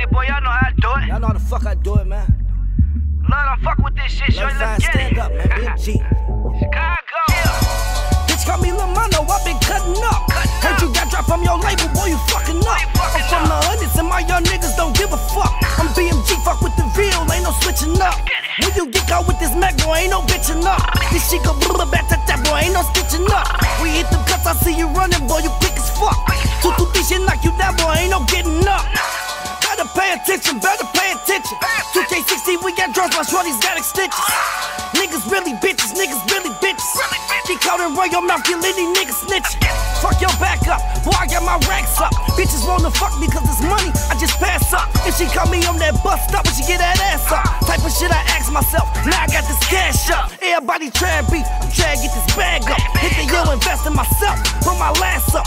shit, boy. Y'all know how I do it. Y'all know how the fuck I do it, man. Lord, I'm fuck with this shit, shorty. Let's get stand it. up, man. BMG. Chicago. Bitch, call me Lil Mono, I been cutting up. Cutting Heard up. you got dropped from your label, boy, you fucking up. you fucking I'm from up. the hundreds and my young niggas don't give a fuck. I'm BMG, fuck with the real, ain't no switching up. When you get caught with this Mac, boy, ain't no bitching up. This shit go blah back that that boy, ain't no stitching up. We hit the cuts, I see you running, boy, you quick as fuck. Two two three shit knock you down, boy, ain't no getting up. Attention, better pay attention. 2K16, we got drugs, my shorties got extensions. Niggas really bitches, niggas really bitches. Get caught and run your mouth, let these niggas snitch. Fuck your back up, boy, I got my racks up. Bitches wanna fuck me cause it's money, I just pass up. If she call me on that bus stop, when she get that ass up. Type of shit I ask myself, now I got this cash up. Everybody try beef, I'm trying to get this bag up. Hit the yo, invest in myself, put my last up.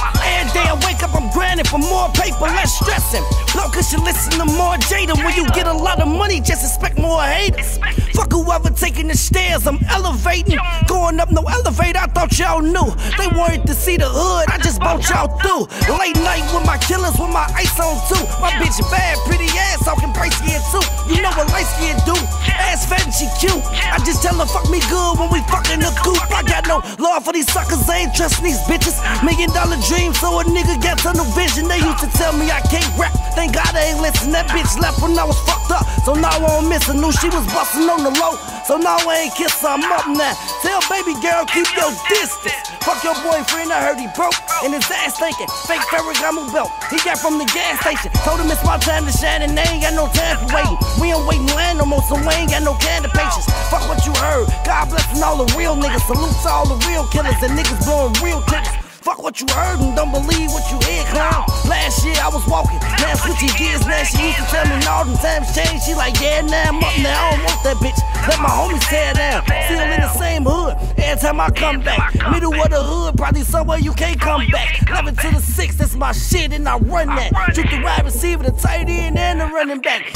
For more paper, less stressing. Blow cause you listen to more Jada. When you get a lot of money, just expect more haters. Fuck whoever taking the stairs, I'm elevating. Going up no elevator, I thought y'all knew. They wanted to see the hood, I just bought y'all through. Late night with my killers, with my ice on too. My bitch bad, pretty ass, talking price skin too. You know what light skin do? Ass fat and she cute. I just tell her fuck me good when we fucking the love for these suckers, I ain't trusting these bitches. Million dollar dreams, so a nigga got tunnel vision. They used to tell me I can't rap. Thank God I ain't listen. That bitch left when I was fucked up. So now I don't miss her. Knew she was busting on the low. So now I ain't kiss her. I'm up now. Tell baby girl, keep your distance. Fuck your boyfriend, I heard he broke. And his ass thinking, fake Ferragamo belt. He got from the gas station. Told him it's my time to shine and they ain't got no time for waiting. We don't wait in line no more, so we ain't got no kind of patience. Fuck what you heard. God blessing all the real niggas. Salute to all the real killers and niggas blowing real tickets. Fuck what you heard and don't believe what you hear, clown. Last year I was walking, now switching gears. Now she used to tell me all the times change. She like, yeah, now I'm up now. I don't want that bitch. Let my homies tear down. Still in the same hood. Every time I come back, middle of the hood, probably somewhere you can't come back. 11 to the 6, that's my shit, and I run that. Shoot the wide receiver, the tight end, and the running back.